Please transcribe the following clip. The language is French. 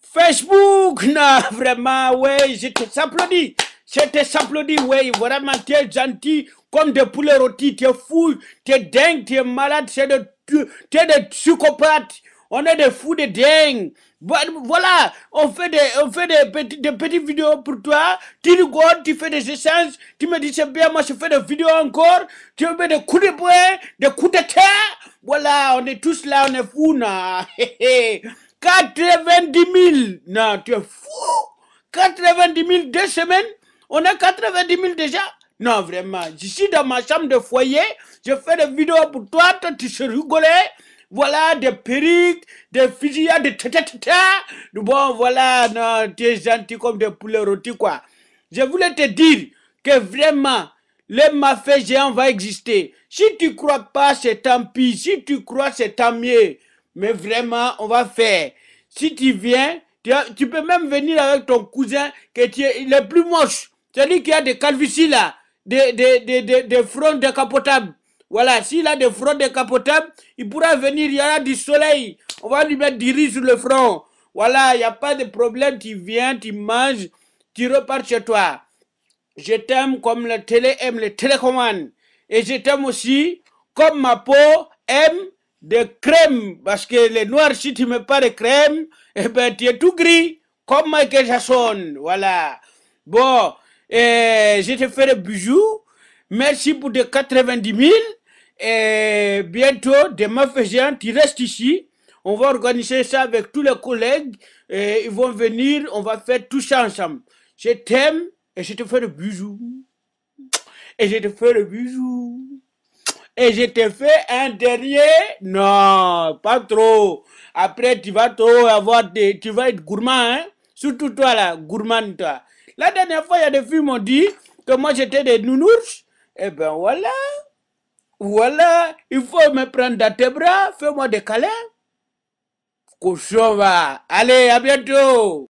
Facebook, non, vraiment, ouais, je te s'applaudis. Je te s'applaudis, ouais, vraiment, tu es gentil comme des poulets rôtis, tu es fou, tu es dingue, tu es malade, tu es des psychopathes. On est des fous de dingue. Voilà, on fait des, on fait des, petits, des petites vidéos pour toi. Tu rigoles, tu fais des échanges. Tu me dis c'est bien, moi je fais des vidéos encore. Tu me mets des coups de poing, des coups de terre. Voilà, on est tous là, on est fous, non. 90 000. Non, tu es fou. 90 000 deux semaines. On a 90 000 déjà. Non, vraiment. Je suis dans ma chambre de foyer. Je fais des vidéos pour toi. Toi, tu sais rigoler. Voilà, des perruques, des fusillades, des tata Bon, voilà, non, tu es gentil comme des poulets rôtis, quoi. Je voulais te dire que vraiment, le mafia géant va exister. Si tu crois pas, c'est tant pis. Si tu crois, c'est tant mieux. Mais vraiment, on va faire. Si tu viens, tu, peux même venir avec ton cousin, que tu il est plus moche. C'est-à-dire qu'il y a des calvities là, des, des, des, des, des fronts décapotables. Voilà, s'il a des fronts décapotables, il pourra venir, il y aura du soleil. On va lui mettre du riz sur le front. Voilà, il n'y a pas de problème. Tu viens, tu manges, tu repars chez toi. Je t'aime comme la télé aime les télécommandes. Et je t'aime aussi comme ma peau aime des crèmes. Parce que les noirs, si tu ne mets pas de crème, eh ben, tu es tout gris. Comme Michael Jackson. Voilà. Bon, je te fais des bijoux. Merci pour des 90 000. Et bientôt, demain faisant, tu restes ici. On va organiser ça avec tous les collègues. Ils vont venir, on va faire tout ça ensemble. Je t'aime et je te fais le bisou. Et je te fais le bisou. Et je te fais un dernier. Non, pas trop. Après, tu vas trop avoir des, tu vas être gourmand, hein. Surtout toi là, gourmand toi. La dernière fois, il y a des filles m'ont dit que moi j'étais des nounours. Eh ben voilà. Voilà, il faut me prendre dans tes bras, fais-moi des câlins. Cochon. Allez, à bientôt.